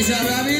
Reza Rabi.